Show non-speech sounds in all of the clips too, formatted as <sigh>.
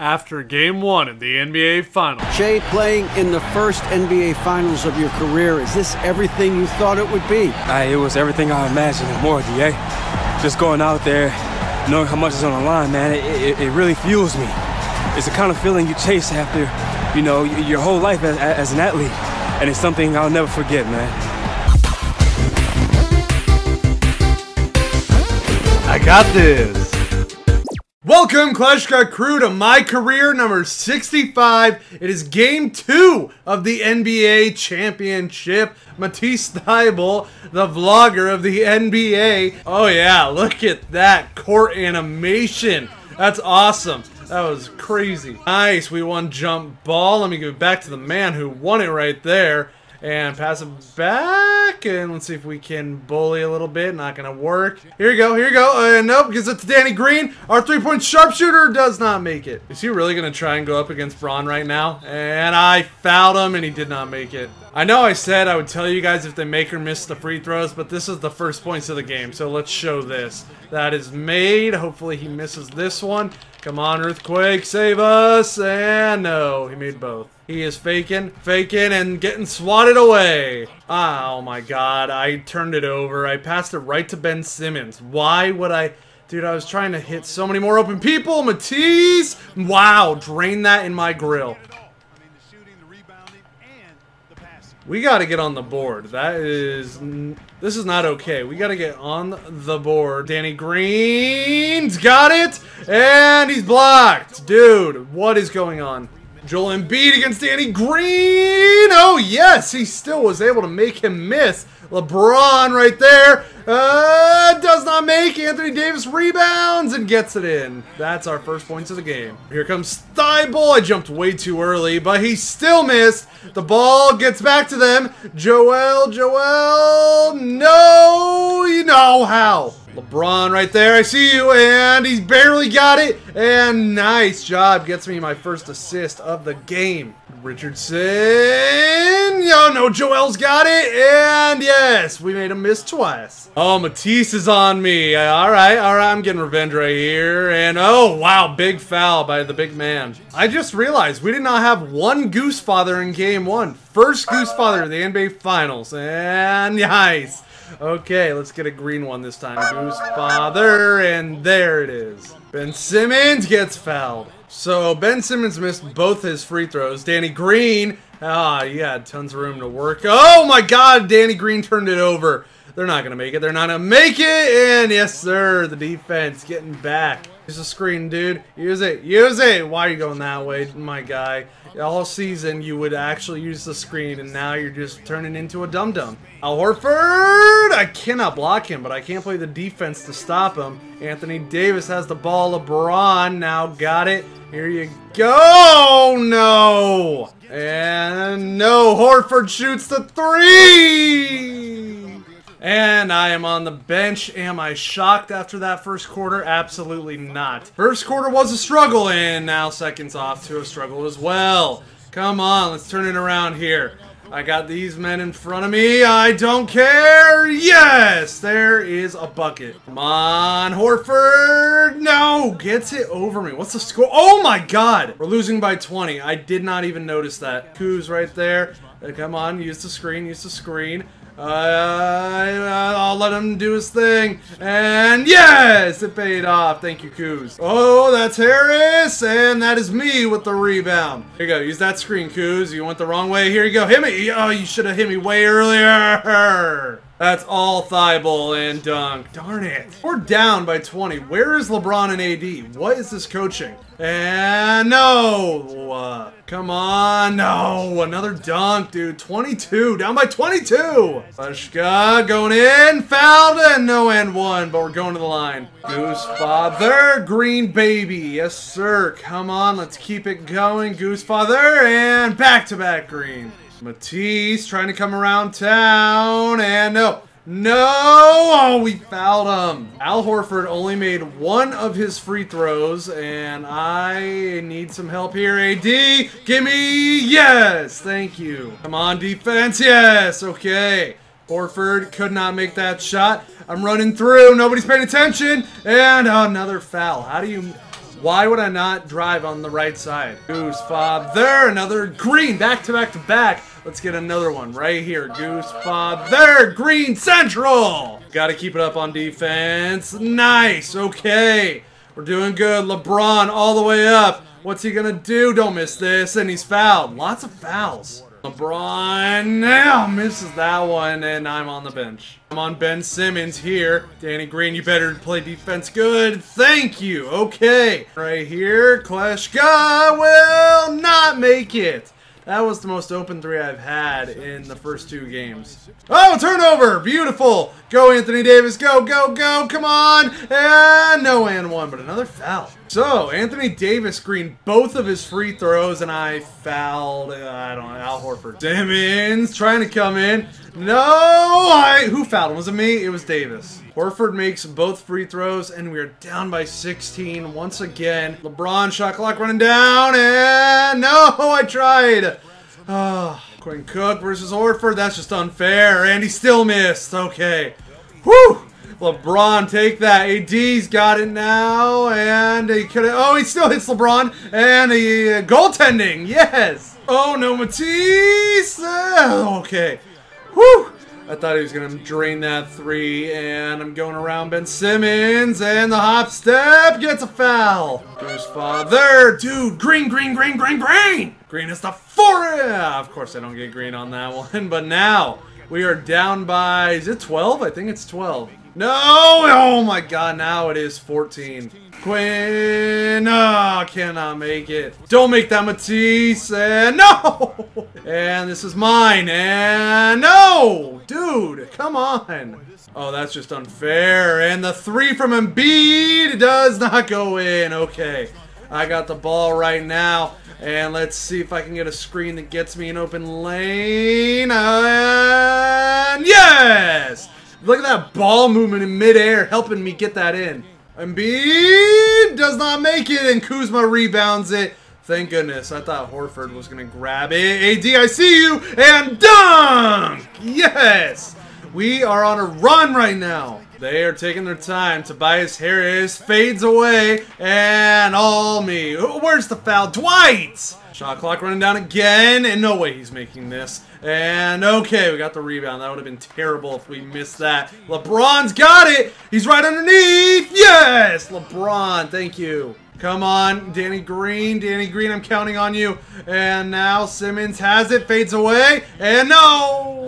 after game one of the NBA Finals. Shea playing in the first NBA Finals of your career. Is this everything you thought it would be? Uh, it was everything I imagined and more, DA. Just going out there, knowing how much is on the line, man, it, it, it really fuels me. It's the kind of feeling you chase after, you know, your whole life as, as an athlete. And it's something I'll never forget, man. I got this. Welcome, Kleschka crew, to my career number 65. It is game two of the NBA Championship. Matisse Thybulle, the vlogger of the NBA. Oh yeah, look at that court animation. That's awesome. That was crazy. Nice, we won jump ball. Let me give it back to the man who won it right there and pass it back. And let's see if we can bully a little bit. Not going to work. Here you go. Here you go. Uh, nope. Gives it to Danny Green. Our three-point sharpshooter does not make it. Is he really going to try and go up against Braun right now? And I fouled him, and he did not make it. I know I said I would tell you guys if they make or miss the free throws, but this is the first points of the game, so let's show this. That is made. Hopefully he misses this one. Come on, Earthquake, save us! And no, he made both. He is faking, faking, and getting swatted away. Ah, oh my god, I turned it over. I passed it right to Ben Simmons. Why would I... Dude, I was trying to hit so many more open people. Matisse! Wow, drain that in my grill. We got to get on the board. That is... This is not okay. We got to get on the board. Danny Green's got it! And he's blocked! Dude, what is going on? Joel Embiid against Danny Green! Oh, yes! He still was able to make him miss. LeBron right there. Uh, does not make. Anthony Davis rebounds and gets it in. That's our first points of the game. Here comes Thybulle. I jumped way too early, but he still missed. The ball gets back to them. Joel, Joel. No, you know how. LeBron right there. I see you. And he's barely got it. And nice job. Gets me my first assist of the game. Richardson. Oh, no. Joel's got it. And yes, we made him miss twice. Oh, Matisse is on me. All right. All right. I'm getting revenge right here. And oh, wow. Big foul by the big man. I just realized we did not have one Goose Father in game one. First Goose Father in the NBA Finals. And nice. Okay, let's get a green one this time. Goose Father, and there it is. Ben Simmons gets fouled. So Ben Simmons missed both his free throws. Danny Green, ah, he had tons of room to work. Oh my God, Danny Green turned it over. They're not going to make it. They're not going to make it. And yes, sir, the defense getting back. Use the screen, dude. Use it. Use it. Why are you going that way, my guy? All season, you would actually use the screen, and now you're just turning into a dum-dum. Al Horford! I cannot block him, but I can't play the defense to stop him. Anthony Davis has the ball. LeBron now got it. Here you go! No! And no, Horford shoots the three! And I am on the bench. Am I shocked after that first quarter? Absolutely not. First quarter was a struggle, and now seconds off to a struggle as well. Come on, let's turn it around here. I got these men in front of me. I don't care. Yes, there is a bucket. Come on, Horford. No, gets it over me. What's the score? Oh my God. We're losing by 20. I did not even notice that. Kuz right there. Uh, come on, use the screen, use the screen. Uh, I'll let him do his thing. And yes, it paid off. Thank you, Kuz. Oh, that's Harris. And that is me with the rebound. Here you go. Use that screen, Kuz. You went the wrong way. Here you go. Hit me. Oh, you should have hit me way earlier. <laughs> That's all Thybulle and dunk. Darn it. We're down by 20. Where is LeBron and AD? What is this coaching? And no. Uh, come on. No. Another dunk, dude. 22. Down by 22. Kleschka going in. Fouled and no and one. But we're going to the line. Goose Father. Green baby. Yes, sir. Come on. Let's keep it going. Goose Father. And back-to-back -back green. Matisse trying to come around town, and no. No! Oh, we fouled him. Al Horford only made one of his free throws, and I need some help here. AD, give me... Yes! Thank you. Come on, defense. Yes! Okay. Horford could not make that shot. I'm running through. Nobody's paying attention. And another foul. How do you... Why would I not drive on the right side? Goose Father, another green, back to back to back. Let's get another one right here. Goose Father, green central. Got to keep it up on defense. Nice, okay. We're doing good. LeBron all the way up. What's he gonna do? Don't miss this. And he's fouled. Lots of fouls. LeBron now misses that one, and I'm on the bench. I'm on Ben Simmons here. Danny Green, you better play defense good. Thank you. Okay. Right here, Kleschka will not make it. That was the most open three I've had in the first two games. Oh, turnover! Beautiful! Go, Anthony Davis. Go, go, go. Come on. And no and one, but another foul. So, Anthony Davis screened both of his free throws, and I fouled, uh, I don't know, Al Horford. Simmons trying to come in. No! I, who fouled? Was it me? It was Davis. Horford makes both free throws, and we are down by 16 once again. LeBron shot clock running down, and no, I tried. Oh, Quinn Cook versus Horford. That's just unfair, and he still missed. Okay. Whew! LeBron, take that. AD's got it now, and he could. Oh, he still hits LeBron, and the uh, goaltending. Yes. Oh no, Matisse. Uh, okay. Whew. I thought he was going to drain that three, and I'm going around Ben Simmons, and the hop step gets a foul. Goes father. Dude, green, green, green, green, green. Green is the four. Yeah, of course, I don't get green on that <laughs> one, but now we are down by, is it 12? I think it's 12. No! Oh my god, now it is 14. Quinn! Oh, cannot make it. Don't make that Matisse! And no! <laughs> And this is mine. And no! Dude, come on. Oh, that's just unfair. And the three from Embiid does not go in. Okay. I got the ball right now. And let's see if I can get a screen that gets me an open lane. And yes! Look at that ball movement in midair helping me get that in. Embiid does not make it, and Kuzma rebounds it. Thank goodness. I thought Horford was going to grab it. AD, I see you, and dunk! Yes! We are on a run right now. They are taking their time. Tobias Harris fades away, and all me. Where's the foul? Dwight! Shot clock running down again, and no way he's making this. And okay, we got the rebound. That would have been terrible if we missed that. LeBron's got it! He's right underneath! Yes! LeBron, thank you. Come on, Danny Green. Danny Green, I'm counting on you. And now Simmons has it, fades away, and no!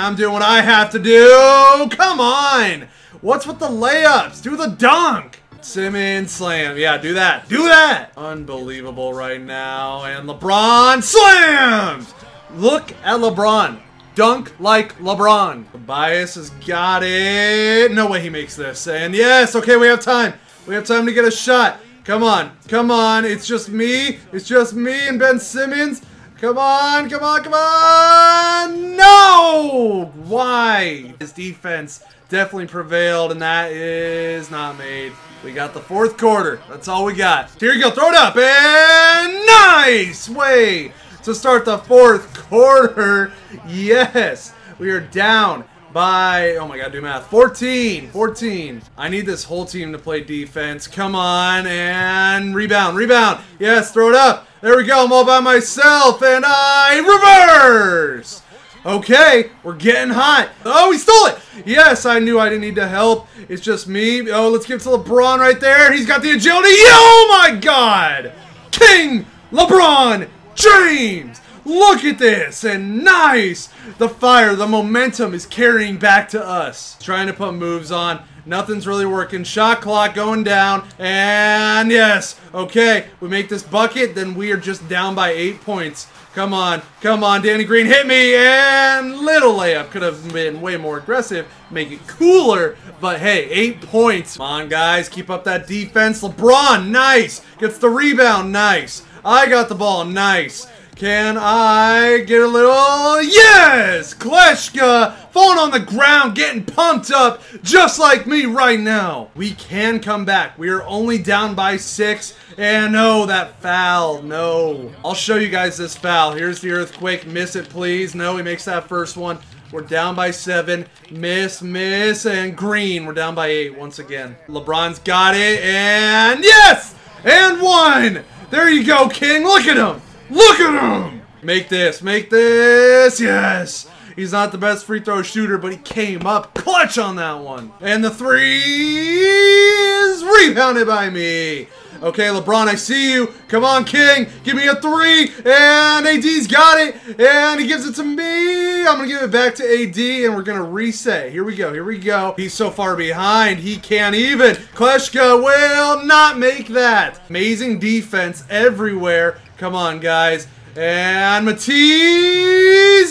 I'm doing what I have to do. Come on! What's with the layups? Do the dunk! Simmons slam. Yeah, do that. Do that! Unbelievable right now. And LeBron slams! Look at LeBron. Dunk like LeBron. Tobias has got it. No way he makes this. And yes, okay, we have time. We have time to get a shot. Come on. Come on. It's just me. It's just me and Ben Simmons. Come on, come on, come on! No! Why? His defense definitely prevailed, and that is not made. We got the fourth quarter. That's all we got. Here you go. Throw it up. And nice way to start the fourth <laughs> quarter. Yes. We are down by, oh my god, do math, 14, 14. I need this whole team to play defense. Come on, and rebound, rebound. Yes, throw it up. There we go, I'm all by myself, and I reverse. Okay, we're getting hot. Oh, he stole it. Yes, I knew I didn't need to help. It's just me. Oh, let's give it to LeBron right there. He's got the agility. Oh my god. King LeBron James. Look at this, and nice! The fire, the momentum is carrying back to us. Trying to put moves on. Nothing's really working. Shot clock going down. And yes, okay, we make this bucket, then we are just down by eight points. Come on, come on, Danny Green, hit me! And little layup. Could have been way more aggressive, make it cooler. But hey, eight points. Come on, guys, keep up that defense. LeBron, nice! Gets the rebound, nice. I got the ball, nice. Can I get a little... Yes! Kleschka falling on the ground, getting pumped up, just like me right now. We can come back. We are only down by six. And no, that foul. No. I'll show you guys this foul. Here's the earthquake. Miss it, please. No, he makes that first one. We're down by seven. Miss, miss, and green. We're down by eight once again. LeBron's got it, and yes! And one! There you go, King. Look at him. Look at him. Make this. Make this. Yes. He's not the best free throw shooter, but he came up clutch on that one. And the three is rebounded by me. Okay, LeBron, I see you. Come on, King. Give me a three. And AD's got it. And he gives it to me. I'm going to give it back to AD, and we're going to reset. Here we go. Here we go. He's so far behind. He can't even. Kleschka will not make that. Amazing defense everywhere. Come on, guys. And Matisse.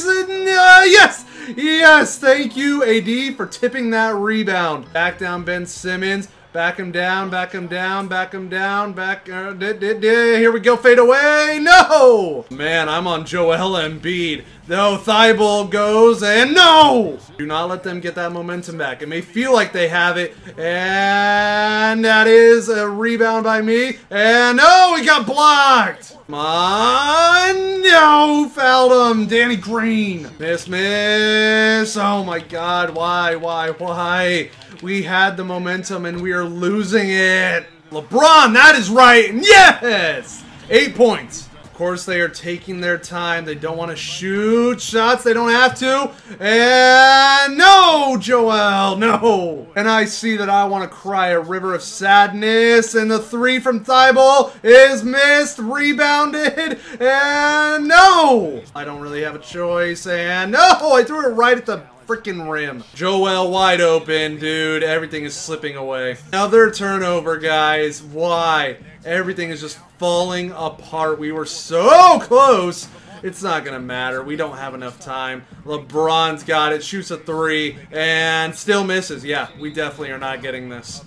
Uh, yes. Yes. Thank you, AD, for tipping that rebound. Back down Ben Simmons. Back him down, back him down, back him down, back. Uh. Here we go, fade away. No! Man, I'm on Joel Embiid. No, Thybulle goes, and no! Do not let them get that momentum back. It may feel like they have it, and that is a rebound by me. And no, he got blocked! On! No! Fouled him! Danny Green! Miss, miss! Oh my god, why, why, why? We had the momentum and we are losing it. LeBron, that is right. Yes! Eight points. Of course, they are taking their time. They don't want to shoot shots. They don't have to. And no, Joel, no. And I see that I want to cry a river of sadness. And the three from Thybulle is missed, rebounded, and no. I don't really have a choice. And no, I threw it right at the freaking rim. Joel wide open, dude. Everything is slipping away. Another turnover, guys. Why? Everything is just falling apart. We were so close. It's not going to matter. We don't have enough time. LeBron's got it. Shoots a three and still misses. Yeah, we definitely are not getting this.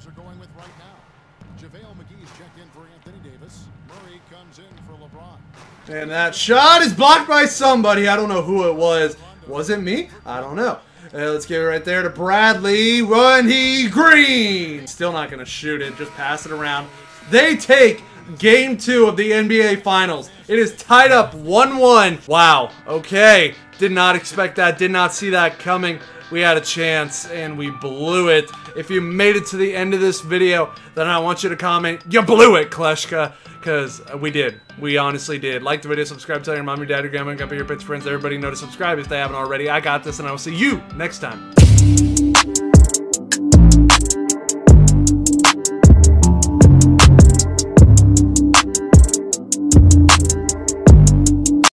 Lakers are going with right now. JaVale McGee's checked in for Anthony Davis. Murray comes in for LeBron. And that shot is blocked by somebody. I don't know who it was. Was it me? I don't know. Uh, let's give it right there to Bradley. When he green. Still not going to shoot it. Just pass it around. They take game two of the NBA Finals. It is tied up 1-1. Wow. Okay. Did not expect that. Did not see that coming. We had a chance and we blew it. If you made it to the end of this video, then I want you to comment, you blew it, Kleschka. Because we did. We honestly did. Like the video, subscribe, tell your mom, your dad, your grandma, your grandpa, your pets, friends, everybody know to subscribe if they haven't already. I got this and I will see you next time.